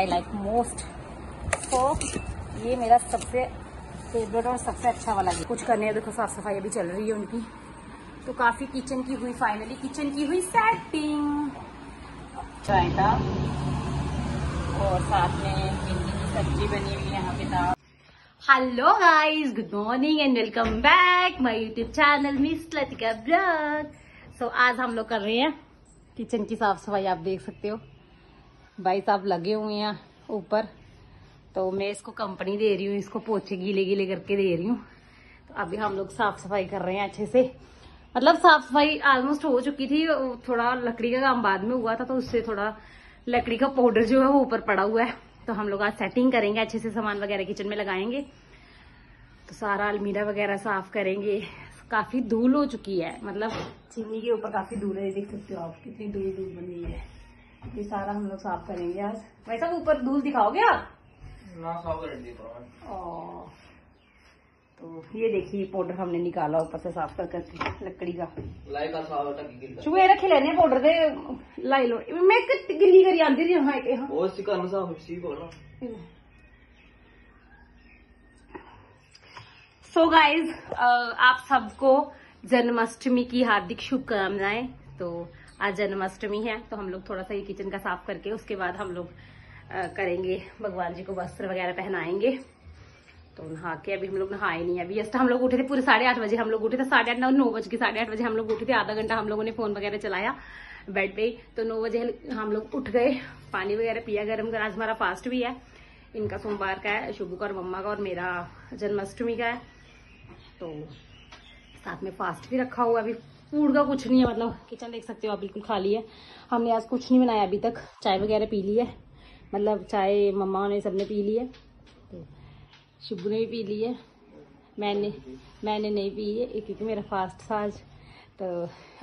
आई like most तो ये मेरा सबसे फेवरेट और सबसे अच्छा वाला कुछ करने देखो साफ़ सफ़ाई अभी चल रही है उनकी। तो काफ़ी किचन की हुई फाइनली किचन की हुई सेटिंग रायता और साथ में भिंडी की सब्ज़ी बनी हुई यहाँ पे दाल। Hello guys good morning and welcome back my YouTube channel Miss Latika blog so आज हम लोग कर रहे हैं किचन की साफ़ सफ़ाई आप देख सकते हो। भाई साहब लगे हुए हैं ऊपर। तो मैं इसको कंपनी दे रही हूँ, इसको पोछे गीले गीले करके दे रही हूँ। तो अभी हम लोग साफ़ सफ़ाई कर रहे हैं अच्छे से। मतलब साफ़ सफ़ाई ऑलमोस्ट हो चुकी थी थोड़ा लकड़ी का काम बाद में हुआ था तो उससे थोड़ा लकड़ी का पाउडर जो है वो ऊपर पड़ा हुआ है। तो हम लोग आज सेटिंग करेंगे, अच्छे से सामान वगैरह किचन में लगाएँगे। तो सारा अलमीरा वगैरह साफ़ करेंगे। काफ़ी धूल हो चुकी है मतलब चिमनी के ऊपर काफ़ी धूल है देख सकते हो आप कितनी धूल धूल बनी है। ये सारा हम लोग साफ़ करेंगे आज। वैसा ऊपर धूल दिखाओगे आप? तो ये देखिए पाउडर हमने निकाला ऊपर से साफ़ कर करके लकड़ी का। चूहे रखे लेने पाउडर दे लाई लो। मैं गिल्ली करी आंदी थी हाँ हाँ सो गाइज़ आप सबको जन्माष्टमी की हार्दिक शुभकामनाएँ। तो आज जन्माष्टमी है तो हम लोग थोड़ा सा ये किचन का साफ़ करके उसके बाद हम लोग करेंगे। भगवान जी को वस्त्र वगैरह पहनाएँगे। तो नहा के अभी हम लोग नहाए नहीं अभी जस्ट हम लोग उठे थे पूरे साढ़े आठ बजे हम लोग उठे थे। साढ़े आठ नौ नौ बज के साढ़े आठ बजे हम लोग उठे थे। आधा घंटा हम लोगों ने फ़ोन वगैरह चलाया बेड पे तो नौ बजे हम लोग उठ गए। पानी वगैरह पिया, गर्म कर। आज हमारा फास्ट भी है। इनका सोमवार का है, शुभ का और मम्मा का और मेरा जन्माष्टमी का है। तो साथ में फास्ट भी रखा हुआ अभी। फ़ूड का कुछ नहीं है मतलब किचन देख सकते हो आप, बिल्कुल खाली है। हमने आज कुछ नहीं बनाया अभी तक। चाय वगैरह पी ली है। मतलब चाय मम्मा ने, सबने पी ली है। तो शिबू ने भी पी ली है। मैंने मैंने नहीं पी है क्योंकि मेरा फास्ट था आज। तो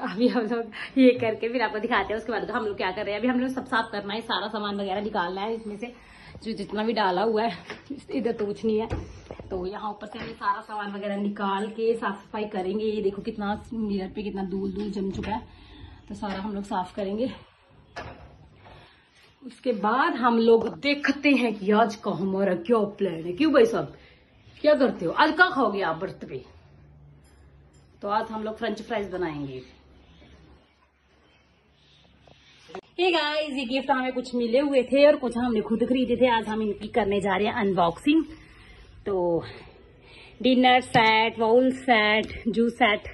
अभी हम लोग ये करके फिर आपको दिखाते हैं, उसके बाद हम लोग क्या कर रहे हैं। अभी हम लोग सब साफ़ करना है, सारा सामान वगैरह निकालना है, इसमें से जो जितना भी डाला हुआ है, इधर तो कुछ नहीं है। तो यहाँ ऊपर से हम सारा सामान वगैरह निकाल के साफ़ सफ़ाई करेंगे। ये देखो कितना मिरर पे कितना दूर दूर जम चुका है। तो सारा हम लोग साफ़ करेंगे। उसके बाद हम लोग देखते हैं कि आज का हमारा क्या प्लान है। क्यों भाई साहब? क्या करते हो? आज क्या खाओगे आप व्रत पे? तो आज हम लोग फ्रेंच फ्राइज बनाएँगे। हे गाइस ये गिफ्ट हमें कुछ मिले हुए थे और कुछ हमने खुद खरीदे थे। आज हम इनकी करने जा रहे हैं अनबॉक्सिंग तो dinner set, bowl set, juice set,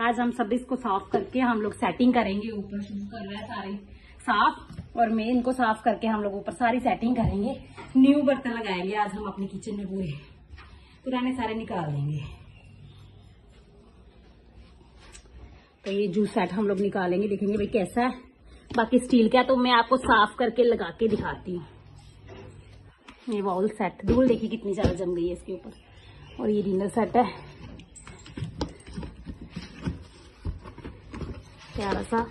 आज हम सब इसको साफ़ करके हम लोग सेटिंग करेंगे ऊपर शुरू कर रहा है सारी साफ़, और मैं इनको साफ़ करके हम लोग ऊपर सारी सेटिंग करेंगे। न्यू बर्तन लगाएँगे, आज हम अपने किचन में पूरे पुराने सारे निकाल देंगे तो ये जूस सेट हम लोग निकालेंगे, देखेंगे भाई कैसा है। बाकी स्टील का तो मैं आपको साफ़ करके लगा के दिखाती हूँ। ये बाउल सेट धूल देखिए कितनी ज़्यादा जम गई है इसके ऊपर। और ये डिनर सेट है। प्यारा सा।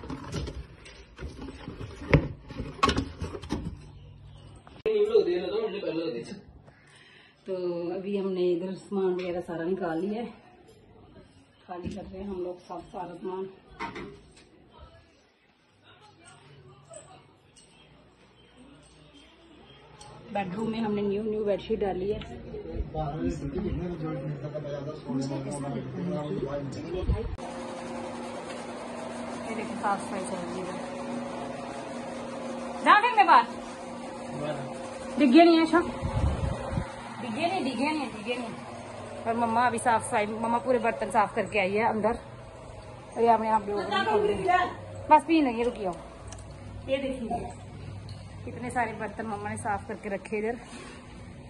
तो अभी हमने इधर सामान वगैरह सारा निकाल लिया है। खाली कर रहे हैं हम लोग सब सारा सामान। बेडरूम में हमने न्यू न्यू बेडशीट डाली है। साफ़ सफ़ाई डिगे नहीं है डिगे नहीं डिगे नहीं डिगे नहीं। और मम्मा अभी साफ़ सफ़ाई मम्मा पूरे बर्तन साफ़ करके आई है अंदर। और ये अपने आप। बस पी लगी रुकी ये देखिए। कितने सारे बर्तन मम्मा ने साफ़ करके रखे इधर।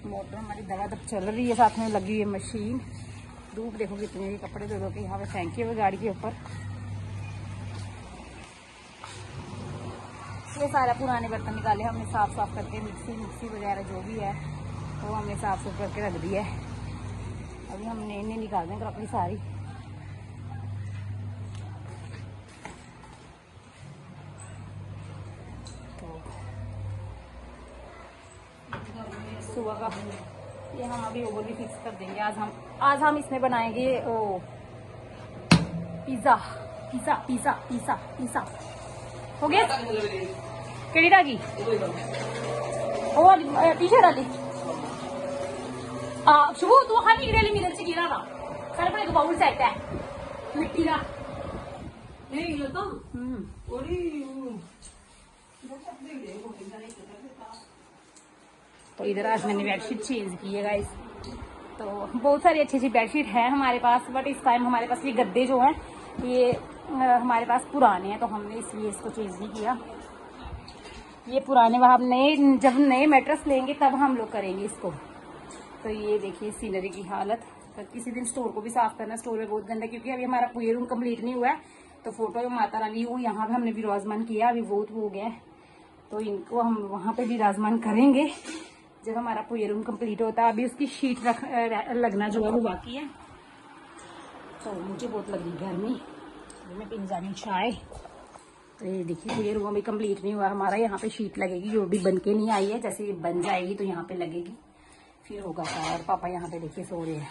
मोटर हमारी दवा दब चल रही है, साथ में लगी हुई है मशीन। धूप देखो कितने ये कपड़े धो धो के यहाँ पे फेंके हुए गाड़ी के ऊपर। ये सारा पुराने बर्तन निकाले हमने साफ़ साफ़ करके, मिक्सी मिक्सी वगैरह जो भी है, वो हमने साफ़ सुफ करके रख दिया है। अभी हमने इन्हें निकाल दें क्रॉकरी सारी तो सुबह का ये हम अभी ओवली फिक्स कर देंगे। आज हम आज हम इसमें बनाएँगे ओ pizza pizza pizza pizza pizza हो गया? केड़ी डागी ओ टीशर्ट आली शुभू तू खाली इकडेली मिरची गिरा ना खरं पण एक बाउल साईट आहे मिठीला हे गेलं तर ओरी तो इधर आज मैंने बेडशीट चेंज की है गाइस तो बहुत सारी अच्छी अच्छी बेडशीट है हमारे पास बट इस टाइम हमारे पास ये गद्दे जो हैं, ये हमारे पास पुराने हैं तो हमने इसलिए इसको चेंज नहीं किया. ये पुराने वहाँ नए, जब नए मेट्रेस लेंगे, तब हम लोग करेंगे इसको. तो ये देखिए सीनरी की हालत. तो किसी दिन स्टोर को भी साफ़ करना स्टोर में बहुत गंदा, क्योंकि अभी हमारा पूरे रूम कंप्लीट नहीं हुआ है. तो फ़ोटो में माता रानी हूँ यहाँ पे हमने विराजमान किया, अभी बहुत हो गया है. तो इनको हम वहाँ पे विराजमान करेंगे. जब हमारा पूरे रूम कंप्लीट होता है, अभी उसकी शीट रख लगना जो है वो बाकी है। तो मुझे बहुत लग गर्मी। मैं पीने जा रही चाय। तो ये देखिए, पूरे रूम अभी कंप्लीट नहीं हुआ। हमारा यहाँ पे शीट लगेगी, जो भी बन के नहीं आई है। जैसे ये बन जाएगी तो यहाँ पे लगेगी। फिर होगा क्या और पापा यहाँ पे देखिए सो रहे हैं।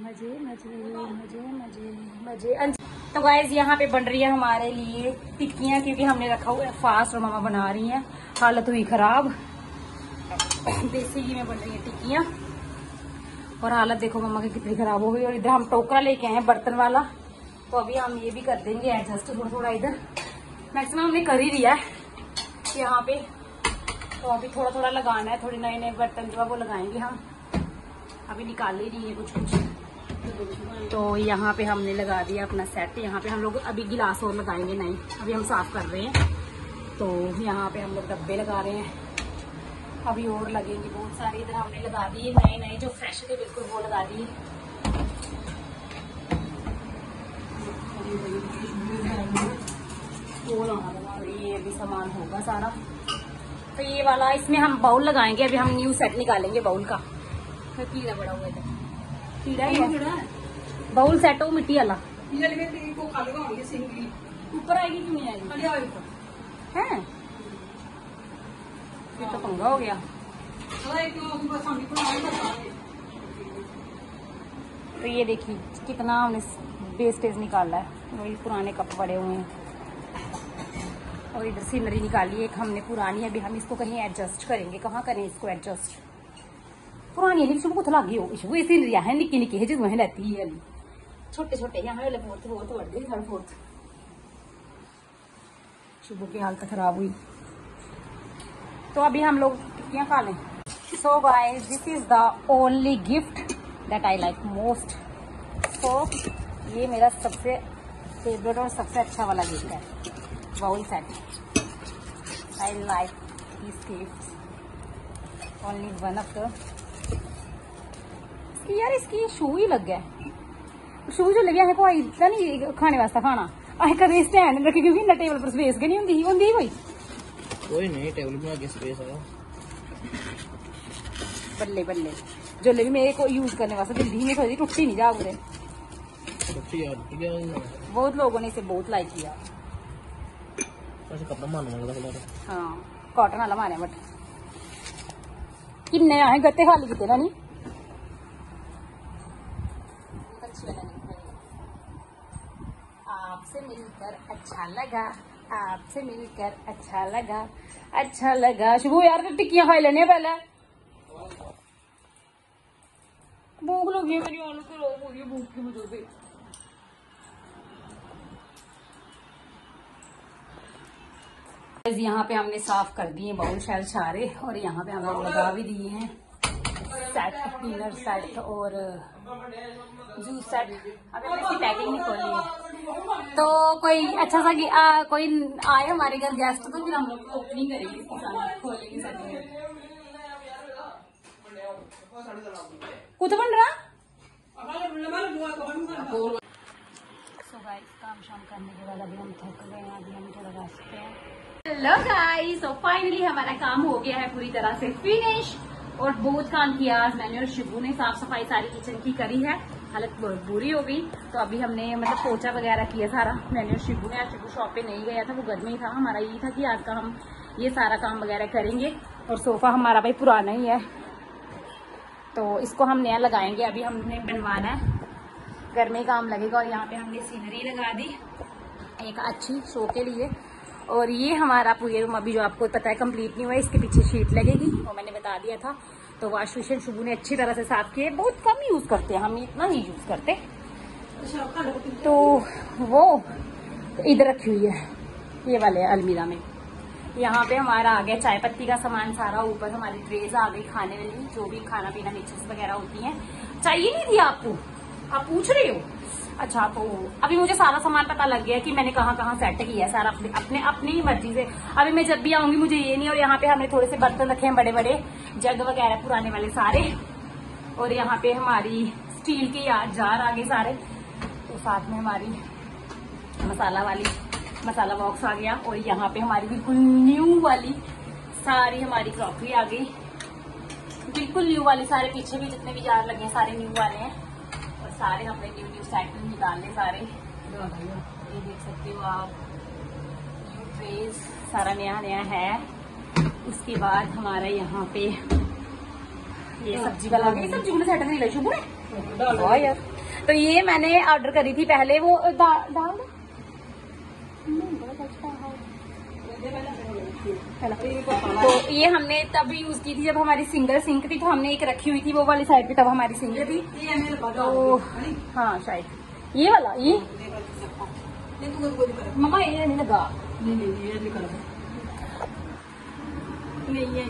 मज़े मज़े मज़े मज़े मज़े। तो गाइज़ यहाँ पे बन रही है हमारे लिए टिक्कियाँ, क्योंकि हमने रखा हुआ है फास्ट और मामा बना रही हैं। हालत हुई खराब। देसी घी में बन रही है टिक्कियाँ। और हालत देखो मामा की कितनी खराब हो गई। और इधर हम टोकरा लेके आए हैं बर्तन वाला। तो अभी हम ये भी कर देंगे एडजस्ट थोड़ा थोड़ा इधर। मैक्सिमम हमने कर ही दिया है यहाँ पे। तो अभी थोड़ा थोड़ा लगाना है। थोड़े नए नए बर्तन जो है वो लगाएँगे हम। अभी निकाल ही रही है कुछ कुछ। तो यहाँ पे हमने लगा दिया अपना सेट यहाँ पे हम लोग अभी गिलास और लगाएँगे नहीं। अभी हम साफ़ कर रहे हैं। तो यहाँ पे हम लोग डब्बे लगा रहे हैं। अभी और लगेंगे बहुत सारे। इधर हमने लगा दिए नए नए। जो फ्रेश थे, बिल्कुल वो लगा दिए। है अभी सामान होगा सारा। तो ये वाला, इसमें हम बाउल लगाएँगे। अभी हम न्यू सेट निकालेंगे बाउल का। कीड़ा बड़ा हुआ है बाउल सेट हो मिट्टी वाला। को का ऊपर आएगी क्यों नहीं आएगी? तो। है? ये तो पंगा हो गया। को बता तो ये देखिए कितना हमने वेस्टेज निकाला है। वही पुराने कप पड़े हुए हैं। और इधर सीनरी निकाली एक हमने पुरानी है अभी हम इसको कहीं एडजस्ट करेंगे। कहाँ करें इसको एडजस्ट पुरानी है शुभ कुछ लगी हो शुभ ये सीनरी है निक्की निक्की है जो वहीं रहती है छोटे छोटे यहाँ वाले फोर्थ फोर्थ बढ़ गई थर्ड फोर्थ शुभ की हालत खराब हुई तो अभी हम लोग टिक्कियाँ खा लें so guys this is the only gift that I like most so ये मेरा सबसे फेवरेट और सबसे अच्छा वाला गिफ्ट है bowl set I like this gift only one of the यार इसकी शू ही लग गया शू जो लगे को इतना नहीं खाने वास्ते खाना। अस कदें स्टैंड रखे क्योंकि इन्ना टेबल पर स्पेस गै नहीं होंदी होंदी ही कोई? कोई नहीं टेबल बना के स्पेस है। बल्ले बल्ले। जोल्ले भी मेरे को यूज़ करने वास्ते दिल्ली में थोड़ी टुट्टी नहीं जा है बहुत लोगों ने इसे बहुत लाइक किया। वैसे कपड़ा मारने वाला कलर हाँ कॉटन वाला मारे बट किन्ने आए? गत्ते खाली किते ना नहीं आपसे मिलकर अच्छा लगा, आपसे मिलकर अच्छा लगा अच्छा लगा। शुभ यार तो टिक्कियाँ खाई लेने पहले। भूख लगी मेरी, आलू को रोक हो रही भूख की से यहाँ पे हमने साफ़ कर दिए बाउल शैल सारे और यहाँ पे हम लोग भी दिए हैं। सेट डिनर सेट और जूस सेट अभी पैकिंग नहीं खोली है। तो कोई अच्छा सा आ, कोई आए हमारे घर गेस्ट तो फिर हम लोग ओपनिंग करेंगे कुछ बन रहा? सो गाइस काम शाम करने के बाद अभी हम थक गए हैं अभी हम थोड़ा रेस्ट पे हैं। हेलो गाइस सो फाइनली हमारा काम हो गया है पूरी तरह से फिनिश और बहुत काम किया, आज मैंने और शिबू ने साफ़ सफ़ाई सारी किचन की करी है। हालत बहुत बुरी हो गई। तो अभी हमने मतलब पोछा वगैरह किया सारा। मैंने और शिबू ने, आज शिबू शॉप पे नहीं गया था, वो घर में ही था। हमारा यही था कि आज का हम ये सारा काम वगैरह करेंगे। और सोफा हमारा भाई पुराना ही है। तो इसको हम नया लगाएँगे। अभी हमने बनवाना है। घर में काम लगेगा और यहाँ पे हमने सीनरी लगा दी। एक अच्छी शो के लिए। और ये हमारा पूरे रूम अभी जो आपको पता है कंप्लीट नहीं हुआ है इसके पीछे शीट लगेगी। वो मैंने बता दिया था। तो वॉश मशीन शुभू ने अच्छी तरह से साफ़ किए। बहुत कम यूज़ करते हैं। हम इतना नहीं यूज़ करते। तो वो इधर रखी हुई है, ये वाले अलमीरा में। यहाँ पे हमारा आ गया चाय पत्ती का सामान सारा। ऊपर हमारी ट्रेज आ गई खाने वाली। जो भी खाना पीना मिक्सर्स वगैरह होती हैं। चाहिए नहीं दिया आपको? आप पूछ रहे हो? अच्छा तो अभी मुझे सारा सामान पता लग गया कि मैंने कहाँ कहाँ सेट किया है। सारा अपने अपने अपनी ही मर्ज़ी से। अभी मैं जब भी आऊँगी, मुझे ये नहीं, और यहाँ पे हमने थोड़े से बर्तन रखे हैं बड़े बड़े जग वगैरह पुराने वाले सारे। और यहाँ पे हमारी स्टील के जार आ गए सारे। तो साथ में हमारी मसाला वाली मसाला बॉक्स आ गया। और यहाँ पे हमारी बिल्कुल न्यू वाली सारी हमारी क्रॉकरी आ गई। बिल्कुल न्यू वाली सारे, पीछे भी जितने भी जार लगे हैं, सारे न्यू वाले हैं। सारे हमने न्यू न्यू सेट निकालने सारे। ये देख सकते हो आप। न्यू ट्रेज सारा नया नया है। उसके बाद हमारा यहाँ पे ये सब्ज़ी वाला। ये सब्ज़ी को सेट नहीं लगी शुभ यार। तो ये मैंने ऑर्डर करी थी पहले वो दा, दाल? दे? नहीं, बहुत है। तो ये हमने तब यूज़ की थी जब हमारी सिंगल सिंक थी तो हमने एक रखी हुई थी वो वाली साइड पे तब हमारी सिंगल थी। तो हाँ शायद। ये वाला ये? मम्मा ये नहीं लगा। नहीं नहीं ये नहीं ये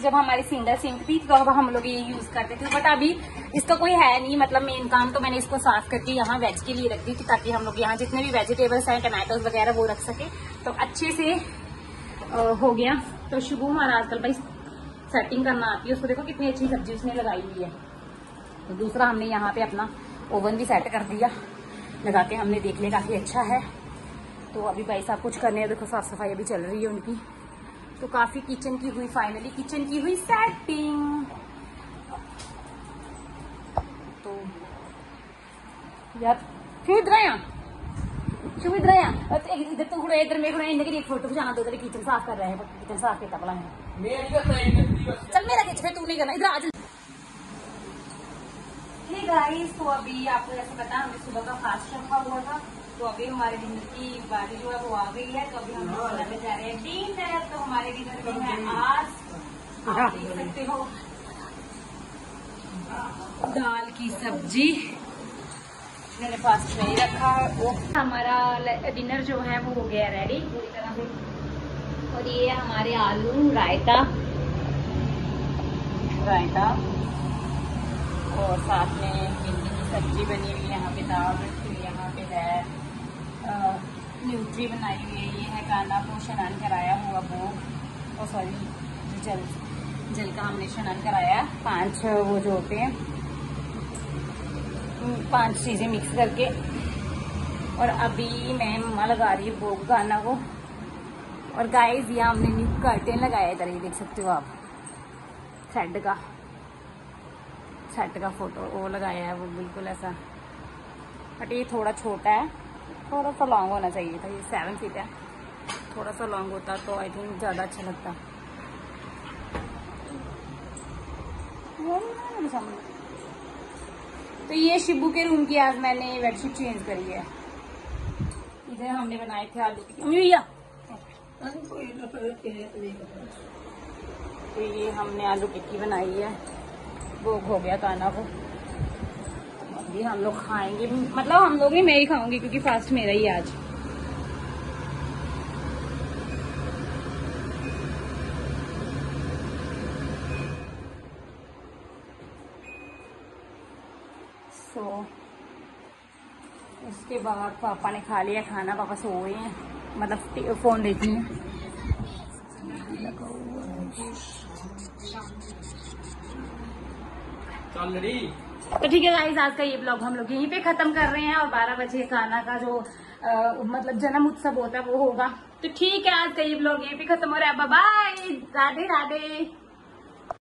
जब हमारी सिंगल सिंक थी तो अब हम लोग ये यूज़ करते थे। बट अभी इसका कोई है नहीं मतलब मेन काम तो मैंने इसको साफ़ करके यहाँ वेज के लिए रख दी थी, ताकि हम लोग यहाँ जितने भी वेजिटेबल्स हैं टमाटोज वगैरह वो रख सके। तो अच्छे से हो गया। तो शुभ हमारा आजकल भाई सेटिंग करना आती है। उसको देखो कितनी अच्छी सब्ज़ी उसने लगाई हुई है। तो दूसरा हमने यहाँ पे अपना ओवन भी सेट कर दिया। लगा के हमने देख लिया काफ़ी अच्छा है। तो अभी भाई साहब कुछ करने हैं। देखो साफ़ सफ़ाई अभी चल रही है उनकी। तो काफ़ी किचन की हुई फाइनली किचन की हुई सेटिंग तो यार क्यों इधर आया। क्यों इधर आया। इधर तो खड़े इधर में खड़े इनके लिए फ़ोटो खिंचाना दो इधर किचन साफ़ कर रहे हैं किचन साफ़ किया भला है? चल मेरा खिंच फिर तू नहीं करना इधर आ जा। हे गाइस तो अभी आपको जैसे पता हमने सुबह का फास्ट रखा हुआ था। तो अभी हमारे डिनर की बारी जो है वो आ गई है तो अभी हम लोग बनाने जा रहे हैं। डिनर तो हमारे डिनर में है आज। आप देख सकते हो। दाल की सब्ज़ी। मैंने फास्ट नहीं रखा है वो। हमारा डिनर जो है वो हो गया रेडी पूरी तरह से और ये हमारे आलू रायता। रायता। और साथ में भिंडी की सब्ज़ी बनी हुई है यहाँ पे दाल रखी हुई है यहाँ पे है अ, न्यूट्री बनाई हुई है, ये है काना को स्नान कराया हुआ भोग और सॉरी जल जल का हमने स्नान कराया। पाँच वो जो होते हैं पाँच चीज़ें मिक्स करके, और अभी मैं मम्मा लगा रही है भोग गाना को, और गाइस यहाँ हमने न्यू कर्टेन लगाया इधर ये देख सकते हो आप सेट का सेट का फ़ोटो वो लगाया है वो, बिल्कुल ऐसा बट ये थोड़ा छोटा है थोड़ा सा लॉन्ग होना चाहिए था, ये सेवन फीट है। थोड़ा सा लॉन्ग होता तो आई थिंक ज़्यादा अच्छा लगता। तो ये शिबू के रूम की आज मैंने बेडशीट चेंज करी है। इधर हमने बनाए थे आलू भैया। तो ये हमने आलू टिक्की बनाई है। भोग हो गया काना को अभी हम लोग खाएँगे। मतलब हम लोग नहीं मैं ही खाऊँगी क्योंकि फास्ट मेरा ही आज। सो उसके बाद पापा ने खा लिया खाना, पापा सोए हैं। मतलब फ़ोन देखी है। चल रही तो ठीक है गाइज़ आज का ये ब्लॉग हम लोग यहीं पे खत्म कर रहे हैं और 12 बजे खाना का जो आ, मतलब जन्म उत्सव होता है वो होगा। तो ठीक है आज का ये ब्लॉग यहीं पे खत्म हो रहा है। बाय राधे राधे